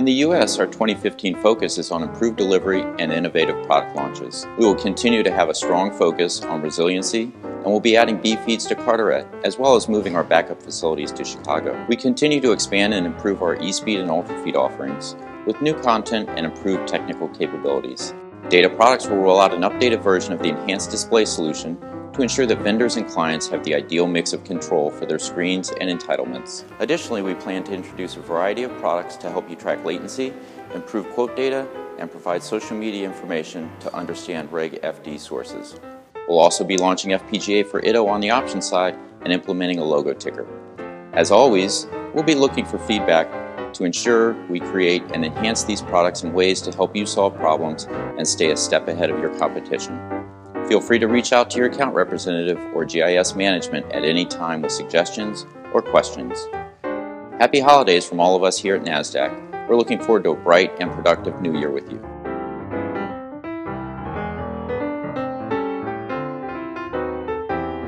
In the U.S., our 2015 focus is on improved delivery and innovative product launches. We will continue to have a strong focus on resiliency and we'll be adding B feeds to Carteret, as well as moving our backup facilities to Chicago. We continue to expand and improve our eSpeed and UltraFeed offerings with new content and improved technical capabilities. Data Products will roll out an updated version of the Enhanced Display solution to ensure that vendors and clients have the ideal mix of control for their screens and entitlements. Additionally, we plan to introduce a variety of products to help you track latency, improve quote data, and provide social media information to understand Reg FD sources. We'll also be launching FPGA for ITTO on the option side and implementing a logo ticker. As always, we'll be looking for feedback to ensure we create and enhance these products in ways to help you solve problems and stay a step ahead of your competition. Feel free to reach out to your account representative or GIS management at any time with suggestions or questions. Happy holidays from all of us here at NASDAQ. We're looking forward to a bright and productive new year with you.